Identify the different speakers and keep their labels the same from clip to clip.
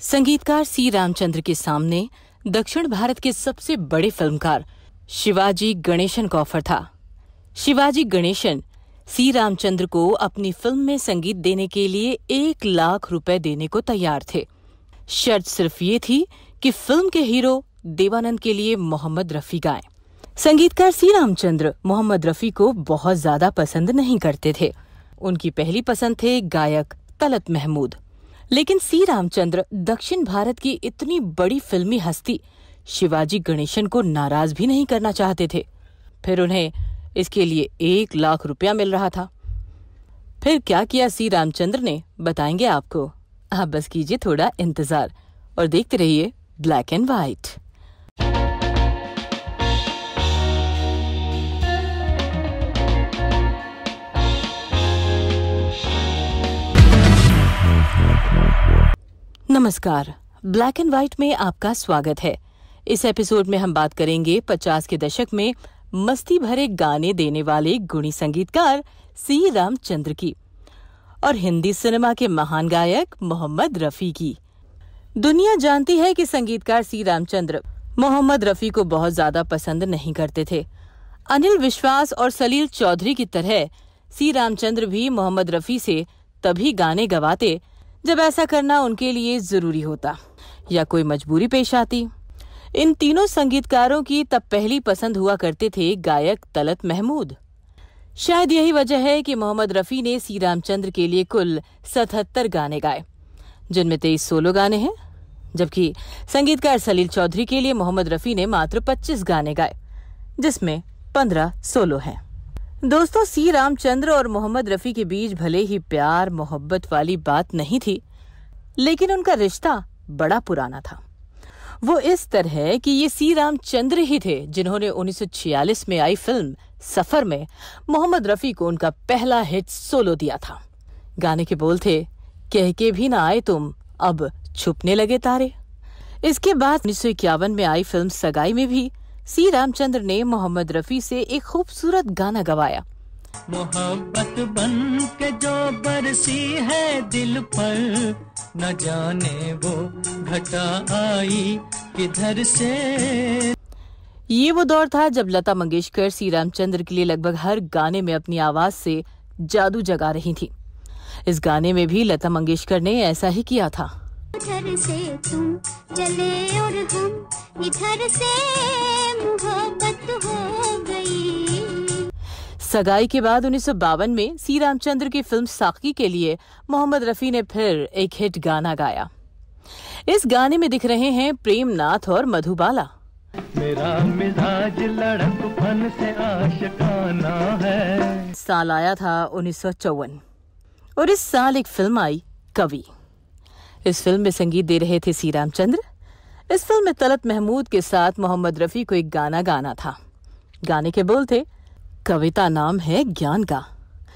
Speaker 1: संगीतकार सी रामचंद्र के सामने दक्षिण भारत के सबसे बड़े फिल्मकार शिवाजी गणेशन का ऑफ़र था। शिवाजी गणेशन सी रामचंद्र को अपनी फ़िल्म में संगीत देने के लिए एक लाख रुपए देने को तैयार थे। शर्त सिर्फ़ ये थी कि फ़िल्म के हीरो देवानंद के लिए मोहम्मद रफी गाएँ। संगीतकार सी रामचंद्र मोहम्मद रफी को बहुत ज़्यादा पसंद नहीं करते थे। उनकी पहली पसंद थे गायक तलत महमूद। लेकिन सी. रामचंद्र दक्षिण भारत की इतनी बड़ी फिल्मी हस्ती शिवाजी गणेशन को नाराज़ भी नहीं करना चाहते थे। फिर उन्हें इसके लिए एक लाख रुपया मिल रहा था। फिर क्या किया सी. रामचंद्र ने? बताएँगे आपको। आप बस कीजिए थोड़ा इंतज़ार और देखते रहिए ब्लैक एंड व्हाइट। नमस्कार। ब्लैक एंड व्हाइट में आपका स्वागत है। इस एपिसोड में हम बात करेंगे 50 के दशक में मस्ती भरे गाने देने वाले गुणी संगीतकार सी रामचंद्र की और हिंदी सिनेमा के महान गायक मोहम्मद रफी की। दुनिया जानती है कि संगीतकार सी रामचंद्र मोहम्मद रफी को बहुत ज़्यादा पसंद नहीं करते थे। अनिल विश्वास और सलील चौधरी की तरह सी रामचंद्र भी मोहम्मद रफी से तभी गाने गवाते जब ऐसा करना उनके लिए ज़रूरी होता, या कोई मजबूरी पेश आती। इन तीनों संगीतकारों की तब पहली पसंद हुआ करते थे गायक तलत महमूद। शायद यही वजह है कि मोहम्मद रफी ने सी रामचंद्र के लिए कुल सतहत्तर गाने गाए, जिनमें तेईस सोलो गाने हैं, जबकि संगीतकार सलील चौधरी के लिए मोहम्मद रफी ने मात्र पच्चीस गाने गाए, जिसमें पंद्रह सोलो हैं। दोस्तों, सी रामचंद्र और मोहम्मद रफी के बीच भले ही प्यार, मोहब्बत वाली बात नहीं थी, लेकिन उनका रिश्ता बड़ा पुराना था। वो इस तरह कि ये सी रामचंद्र ही थे जिन्होंने 1946 में आई फ़िल्म सफ़र में मोहम्मद रफी को उनका पहला हिट सोलो दिया था। गाने के बोल थे, कह के भी ना आए तुम, अब छुपने लगे तारे। इसके बाद उन्नीस सौ इक्यावन में आई फ़िल्म सगाई में भी सी रामचंद्र ने मोहम्मद रफी से एक खूबसूरत गाना गवाया।
Speaker 2: मोहब्बत बन के जो बरसी है दिल पर न जाने वो घटा आई किधर से।
Speaker 1: ये वो दौर था जब लता मंगेशकर सी रामचंद्र के लिए लगभग हर गाने में अपनी आवाज़ से जादू जगा रही थी। इस गाने में भी लता मंगेशकर ने ऐसा ही किया था।
Speaker 3: उधर से तुम चले और हम इधर से।
Speaker 1: सगाई के बाद उन्नीस सौ बावन में सी रामचंद्र की फ़िल्म साकी के लिए मोहम्मद रफी ने फिर एक हिट गाना गाया। इस गाने में दिख रहे हैं प्रेम नाथ और मधुबाला।
Speaker 2: मेरा मिजाज लड़क फन से आशिकाना है।
Speaker 1: साल आया था उन्नीस सौ चौवन और इस साल एक फ़िल्म आई कवि। इस फ़िल्म में संगीत दे रहे थे सी रामचंद्र इस फ़िल्म में तलत महमूद के साथ मोहम्मद रफी को एक गाना गाना था। गाने के बोल थे कविता नाम है ज्ञान का।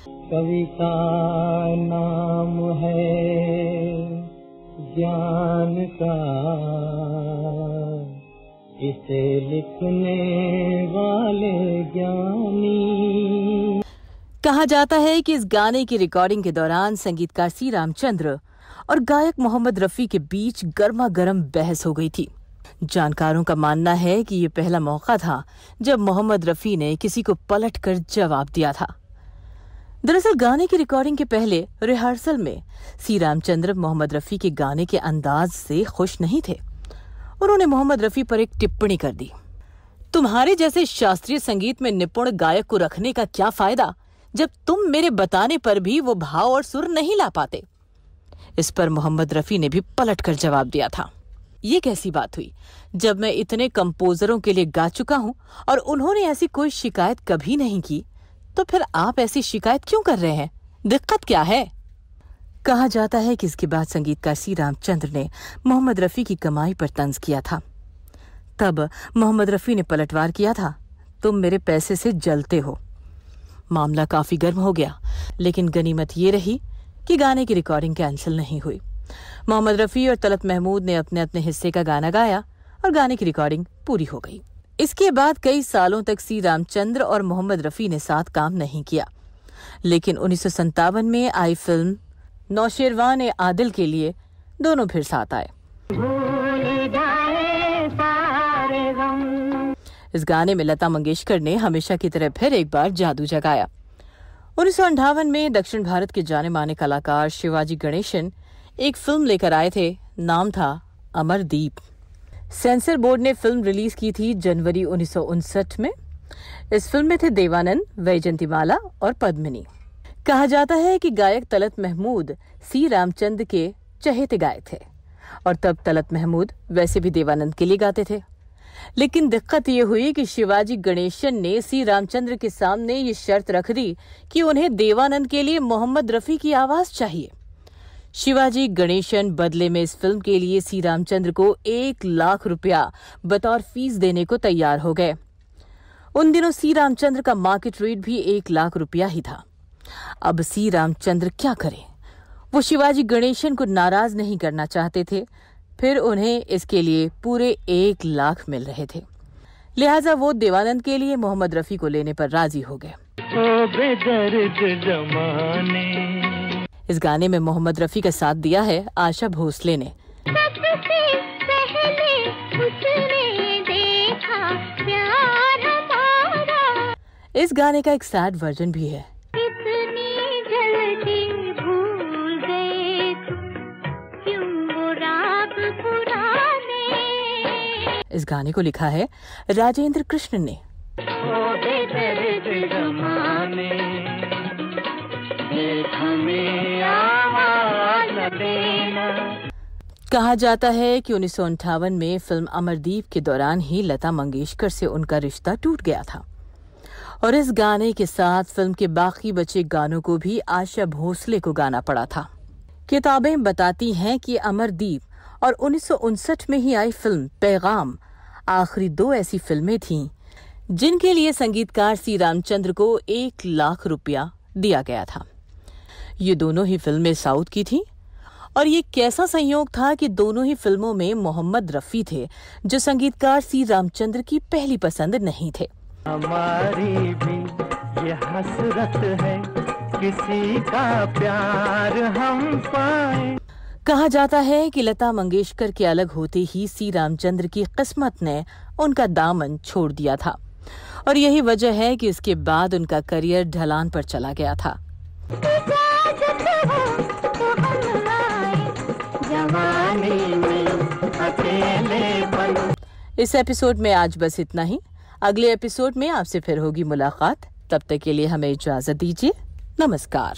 Speaker 2: कविता नाम है ज्ञान का। इसे लिखने वाले ज्ञानी।
Speaker 1: कहा जाता है कि इस गाने की रिकॉर्डिंग के दौरान संगीतकार सी रामचंद्र और गायक मोहम्मद रफी के बीच गर्मा गर्म बहस हो गई थी। जानकारों का मानना है कि ये पहला मौका था जब मोहम्मद रफी ने किसी को पलट कर जवाब दिया था। दरअसल गाने की रिकॉर्डिंग के पहले रिहर्सल में सी रामचंद्र मोहम्मद रफी के गाने के अंदाज से खुश नहीं थे। उन्होंने मोहम्मद रफी पर एक टिप्पणी कर दी। तुम्हारे जैसे शास्त्रीय संगीत में निपुण गायक को रखने का क्या फ़ायदा जब तुम मेरे बताने पर भी वो भाव और सुर नहीं ला पाते? इस पर मोहम्मद रफी ने भी पलट कर जवाब दिया था। ये कैसी बात हुई? जब मैं इतने कंपोजरों के लिए गा चुका हूँ और उन्होंने ऐसी कोई शिकायत कभी नहीं की तो फिर आप ऐसी शिकायत क्यों कर रहे हैं? दिक्कत क्या है? कहा जाता है कि इसके बाद संगीतकार सी रामचंद्र ने मोहम्मद रफी की कमाई पर तंज किया था। तब मोहम्मद रफी ने पलटवार किया था, तुम मेरे पैसे से जलते हो। मामला काफ़ी गर्म हो गया, लेकिन गनीमत ये रही कि गाने की रिकॉर्डिंग कैंसिल नहीं हुई। मोहम्मद रफ़ी और तलत महमूद ने अपने अपने हिस्से का गाना गाया और गाने की रिकॉर्डिंग पूरी हो गई। इसके बाद कई सालों तक सी रामचंद्र और मोहम्मद रफ़ी ने साथ काम नहीं किया। लेकिन उन्नीस सौ सतावन में आई फ़िल्म नौशेरवान आदिल के लिए दोनों फिर साथ आए। इस गाने में लता मंगेशकर ने हमेशा की तरह फिर एक बार जादू जगाया। उन्नीस में दक्षिण भारत के जाने माने कलाकार शिवाजी गणेशन एक फ़िल्म लेकर आए थे, नाम था अमरदीप। सेंसर बोर्ड ने फ़िल्म रिलीज़ की थी जनवरी उन्नीस सौ उनसठ में। इस फ़िल्म में थे देवानंद, वैजंतीमाला और पद्मिनी। कहा जाता है कि गायक तलत महमूद सी रामचंद के चहेते गायक थे, और तब तलत महमूद वैसे भी देवानंद के लिए गाते थे। लेकिन दिक्कत ये हुई कि शिवाजी गणेशन ने सी रामचंद्र के सामने ये शर्त रख दी कि उन्हें देवानंद के लिए मोहम्मद रफी की आवाज़ चाहिए। शिवाजी गणेशन बदले में इस फ़िल्म के लिए सी रामचंद्र को एक लाख रुपया बतौर फ़ीस देने को तैयार हो गए। उन दिनों सी रामचंद्र का मार्केट रेट भी एक लाख रुपया ही था। अब सी रामचंद्र क्या करें? वो शिवाजी गणेशन को नाराज़ नहीं करना चाहते थे। फिर उन्हें इसके लिए पूरे एक लाख मिल रहे थे। लिहाजा वो देवानंद के लिए मोहम्मद रफी को लेने पर राज़ी हो गए। इस गाने में मोहम्मद रफी का साथ दिया है आशा भोसले ने। इस गाने का एक सैड वर्जन भी है। इस गाने को लिखा है राजेंद्र कृष्ण ने। कहा जाता है कि उन्नीस में फ़िल्म अमरदीप के दौरान ही लता मंगेशकर से उनका रिश्ता टूट गया था। और इस गाने के साथ फ़िल्म के बाकी बचे गानों को भी आशा भोसले को गाना पड़ा था। किताबें बताती हैं कि अमरदीप और उन्नीस सौ उनसठ में ही आई फ़िल्म पैगाम। आखिरी दो ऐसी फ़िल्में थीं, जिनके लिए संगीतकार सी रामचंद्र को एक लाख रुपया दिया गया था। ये दोनों ही फ़िल्में साउथ की थीं, और ये कैसा संयोग था कि दोनों ही फ़िल्मों में मोहम्मद रफी थे, जो संगीतकार सी रामचंद्र की पहली पसंद नहीं थे। हमारी भी ये हसरत है, किसी का प्यार हम पाए। कहा जाता है कि लता मंगेशकर के अलग होते ही सी रामचंद्र की किस्मत ने उनका दामन छोड़ दिया था। और यही वजह है कि इसके बाद उनका करियर ढलान पर चला गया था। इस एपिसोड में आज बस इतना ही। अगले एपिसोड में आपसे फिर होगी मुलाकात। तब तक के लिए हमें इजाज़त दीजिए। नमस्कार।